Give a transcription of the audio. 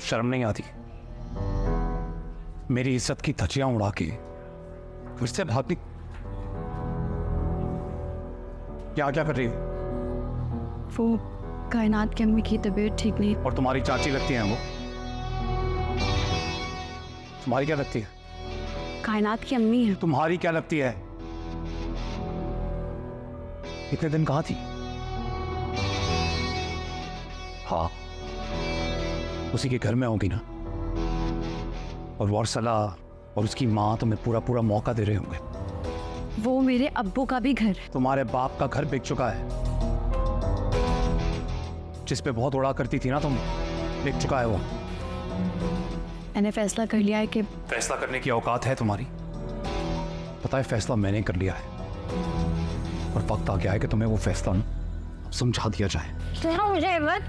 शर्म नहीं आती। मेरी इज़्ज़त की धज्जियाँ उड़ा के फिर से भागती। क्या क्या कर रही हो? वो कायनात की अम्मी की तबीयत ठीक नहीं। और तुम्हारी चाची लगती है वो? तुम्हारी क्या लगती है? कायनात की अम्मी है। तुम्हारी क्या लगती है? इतने दिन कहा थी? हाँ। उसी के घर में होगी ना। और वारसला और उसकी माँ तुम्हें पूरा पूरा मौका दे रहे होंगे। वो मेरे अब्बू का भी घर। तुम्हारे बाप का घर बिक चुका है। जिस पे बहुत उड़ा करती थी ना तुम बिक चुका है वो। मैंने फैसला कर लिया है कि फैसला करने की औकात है तुम्हारी। पता है फैसला मैंने कर लिया है। और वक्त आ गया है कि तुम्हें वो फैसला समझा दिया जाए। मुझे मत